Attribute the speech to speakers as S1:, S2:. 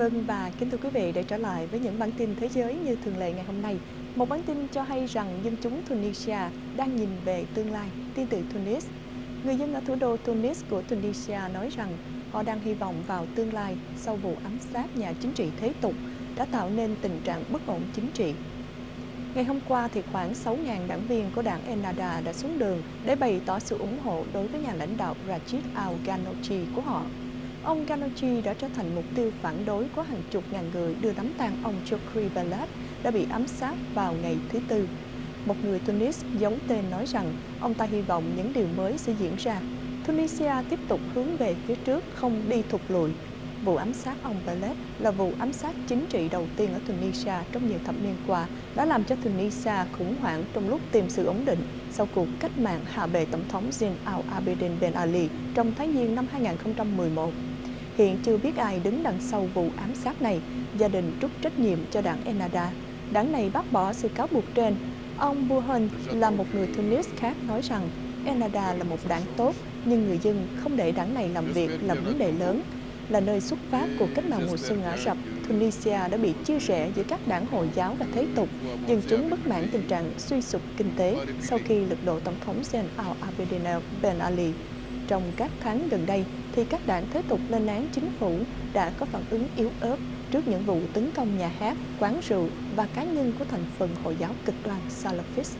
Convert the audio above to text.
S1: Vâng và kính thưa quý vị để trở lại với những bản tin thế giới như thường lệ ngày hôm nay. Một bản tin cho hay rằng dân chúng Tunisia đang nhìn về tương lai, tin từ Tunis. Người dân ở thủ đô Tunis của Tunisia nói rằng họ đang hy vọng vào tương lai sau vụ ám sát nhà chính trị thế tục đã tạo nên tình trạng bất ổn chính trị. Ngày hôm qua thì khoảng 6.000 đảng viên của đảng Ennahda đã xuống đường để bày tỏ sự ủng hộ đối với nhà lãnh đạo Rachid Al-Ghannouchi của họ. Ông Ghannouchi đã trở thành mục tiêu phản đối của hàng chục ngàn người đưa đám tang ông Chokri Balad đã bị ám sát vào ngày thứ Tư. Một người Tunis giống tên nói rằng ông ta hy vọng những điều mới sẽ diễn ra. Tunisia tiếp tục hướng về phía trước, không đi thụt lùi. Vụ ám sát ông Balad là vụ ám sát chính trị đầu tiên ở Tunisia trong nhiều thập niên qua, đã làm cho Tunisia khủng hoảng trong lúc tìm sự ổn định sau cuộc cách mạng hạ bệ tổng thống Zine al-Abidine Ben Ali trong tháng Giêng năm 2011. Hiện chưa biết ai đứng đằng sau vụ ám sát này, gia đình trút trách nhiệm cho đảng Ennahda. Đảng này bác bỏ sự cáo buộc trên. Ông Buhan là một người Tunis khác nói rằng Ennahda là một đảng tốt, nhưng người dân không để đảng này làm việc là vấn đề lớn. Là nơi xuất phát của cách mạng mùa xuân Ả Rập, Tunisia đã bị chia rẽ giữa các đảng Hồi giáo và thế tục. Dân chúng bất mãn tình trạng suy sụp kinh tế sau khi lực độ Tổng thống Zain al-Abidine Ben Ali. Trong các tháng gần đây, thì các đảng thế tục lên án chính phủ đã có phản ứng yếu ớt trước những vụ tấn công nhà hát, quán rượu và cá nhân của thành phần Hồi giáo cực đoan Salafist.